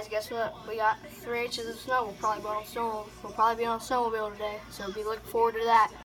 guys, guess what? We got three inches of snow. We'll probably be on snow. We'll probably be on a snowmobile today. So be looking forward to that.